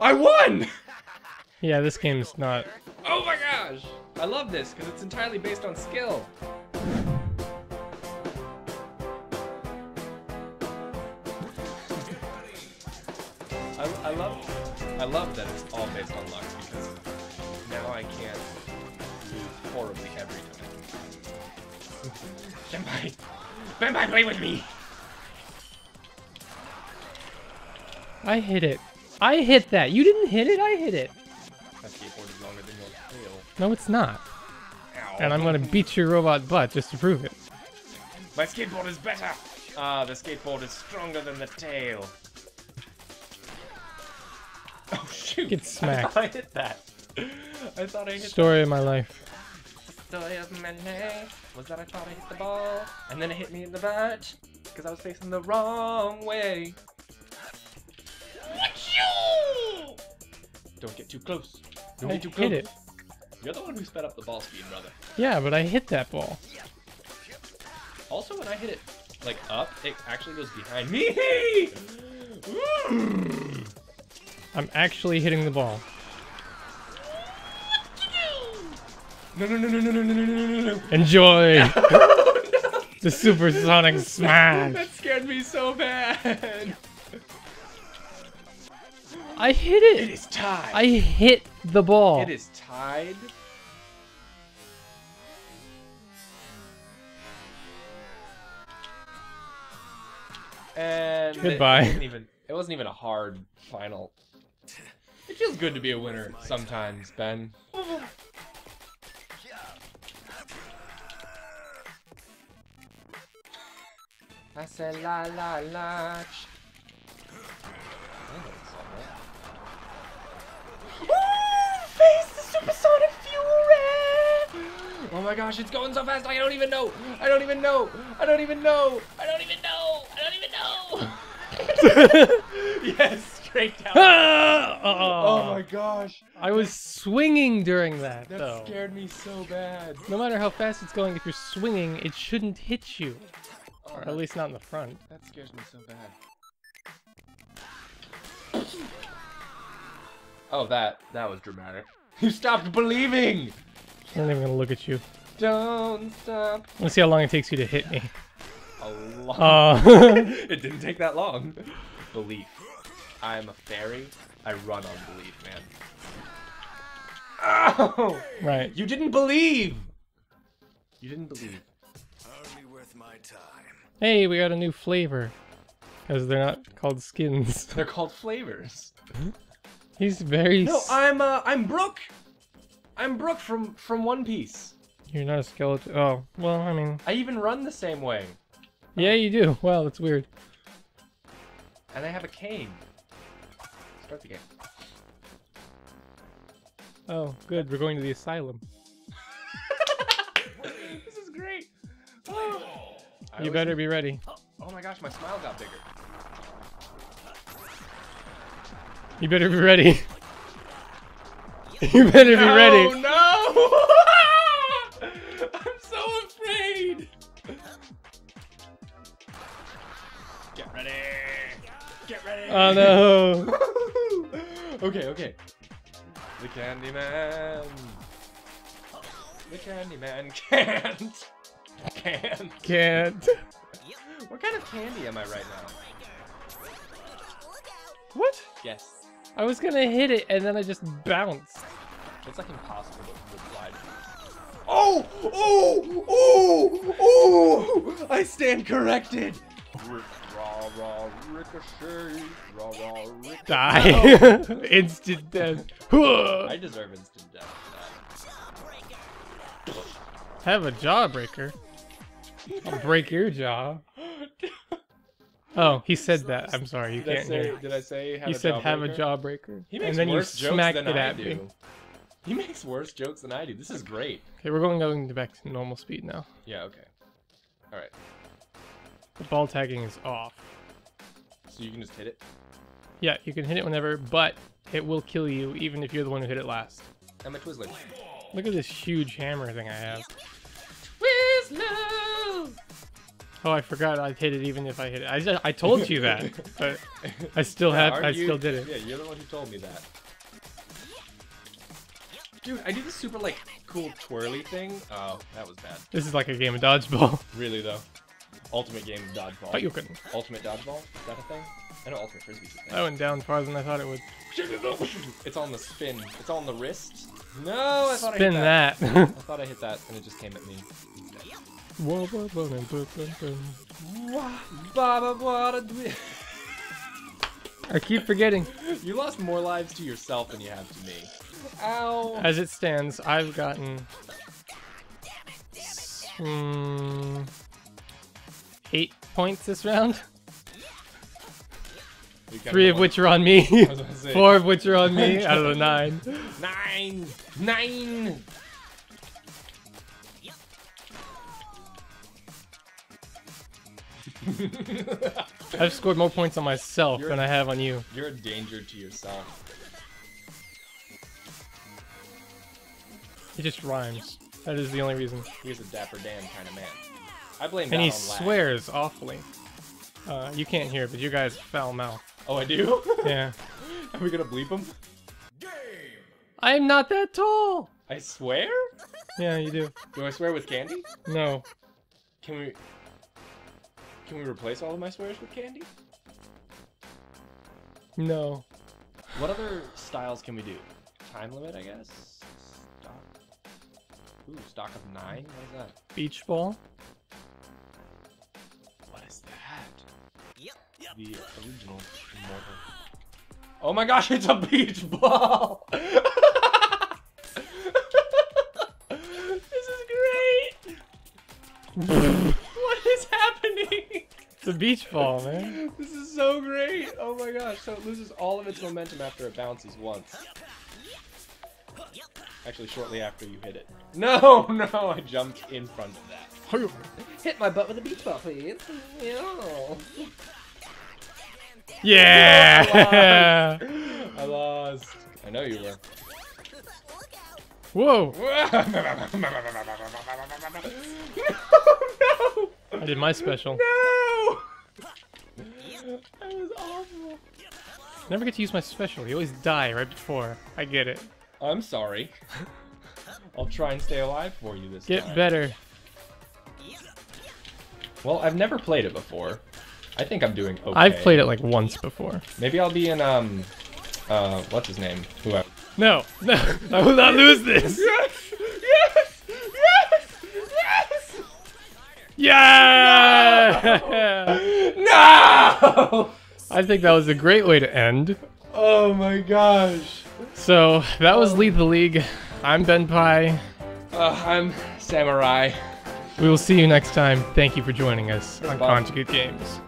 I won! Yeah, this game's not. Oh my gosh! I love this because it's entirely based on skill. I, I love I love that it's all based on luck because now I can't lose horribly every time. Senpai! Senpai, play with me! I hit it. I hit that. You didn't hit it. I hit it. That skateboard is longer than your tail. No, it's not. Ow. And I'm gonna beat your robot butt just to prove it. My skateboard is better! Ah, the skateboard is stronger than the tail. Oh shoot! Get I smacked. thought I hit that. I thought I hit Story of my life. the story of my life was that I thought I hit the ball, and then it hit me in the butt because I was facing the wrong way. Don't get too close. Don't I get too close. hit it. You're the one who sped up the ball speed, brother. Yeah, but I hit that ball. Also, when I hit it like up, it actually goes behind me. I'm actually hitting the ball. No, no, no, no, no, no, no, no, no, no, no. Enjoy no. the supersonic smash. That scared me so bad. I hit It it. is tied. I hit the ball. It is tied. And Goodbye. It wasn't even, it wasn't even a hard final. It feels good to be a winner sometimes, Ben. I said la la la. Oh my gosh, it's going so fast. I don't even know. I don't even know. I don't even know. I don't even know. I don't even know. yes, straight down. Ah! Oh my gosh, I was swinging during that, that though. scared me so bad. No matter how fast it's going, if you're swinging, it shouldn't hit you. Oh, Or at least not in the front. that scares me so bad. Oh, that that was dramatic. You stopped believing. I'm not even gonna look at you. Don't stop. Let's see how long it takes you to hit me. A lot. Uh, it didn't take that long. Belief. I am a fairy. I run on belief, man. Oh! right. You didn't believe. You didn't believe. Hardly worth my time. Hey, we got a new flavor. Because they're not called skins. They're called flavors. He's very. No, s- I'm uh, I'm Brook. I'm Brook from from One Piece. You're not a skeleton. Oh, well, I mean. I even run the same way, Yeah, you do. Wow, that's weird. and I have a cane. Start the game. Oh, good. We're going to the asylum. this is great. Oh. You better be ready. Oh, oh my gosh, my smile got bigger. You better be ready. you better be ready. Oh no! I'm so afraid. Get ready. Get ready. Oh no. okay, okay. The Candyman. The Candyman can't. Can't. Can't. What kind of candy am I right now? What? Yes. I was gonna hit it and then I just bounced. It's like impossible to reply. Oh! Oh! Oh! Oh! I stand corrected. Rick, raw, raw, ricochet, raw, raw, ricochet. Die. Oh. Instant death. I deserve instant death Have a jawbreaker. I'll break your jaw. Oh, he said that. I'm sorry, you did can't say? hear. Did I say? Have He a said have a jawbreaker? jawbreaker. He makes and then you worse jokes smacked than it I at do. me. He makes worse jokes than I do. This is great. Okay, we're going going back to normal speed now. Yeah. Okay. All right. The ball tagging is off. So you can just hit it. Yeah, you can hit it whenever, but it will kill you even if you're the one who hit it last. I'm a Twizzler. Look at this huge hammer thing I have. Twizzler. Oh, I forgot I'd hit it even if I hit it. I, just, I told you that, but I still had Aren't I you- still did it. Yeah, you're the one who told me that. Dude, I do this super like cool twirly thing. Oh, that was bad. This is like a game of dodgeball. Really though. Ultimate game of dodgeball. But you couldn't. Ultimate dodgeball? Is that a thing? I know ultimate frisbee's a thing. I went down farther than I thought it would. It's on the spin. It's on the wrist. No, I thought Spin I hit that. I thought I hit that and it just came at me. Whoa, whoa, whoa, whoa, whoa, whoa, whoa. Baba, bada, dwi- I keep forgetting. You lost more lives to yourself than you have to me. Ow. As it stands, I've gotten mm, eight points this round. Three of which are on me. I was gonna say. Four of which are on me out of the nine. Nine! Nine! I've scored more points on myself You're- than I have on you. You're a danger to yourself. It just rhymes. That is the only reason. He's a Dapper Dan kind of man. I blame And that he on lag. swears awfully. Uh, you can't hear but you guys foul mouth. Oh, I do? Yeah. Are we gonna bleep him? Game! I am not that tall. I swear? Yeah, you do. Do I swear with candy? No. Can we... Can we replace all of my swears with candy? No. What other styles can we do? Time limit, I guess? Stock. Ooh, stock of nine? What is that? Beach ball. What is that? Yep. The original Immortal. Oh my gosh, it's a beach ball! this is great! what is happening? It's a beach ball, man. This is so great! Oh my gosh, so it loses all of its momentum after it bounces once. Actually, shortly after you hit it. No, no, I jumped in front of that. Hit my butt with a beach ball, please. No. Yeah. I lost. I know you were. Whoa. no, no. I did my special. no, no! Never get to use my special. You always die right before. I get it. I'm sorry. I'll try and stay alive for you this Get time. Get better. Well, I've never played it before. I think I'm doing okay. I've played it like once before. Maybe I'll be in um, uh, what's his name? Who? I- No, no, I will not lose this. Yes! Yes! Yes! Yes! Yeah! No! I think that was a great way to end. Oh my gosh. So that was Lethal League. I'm Benpai. Uh, I'm Sam Awry. We will see you next time. Thank you for joining us on Bye. Conjugate Games.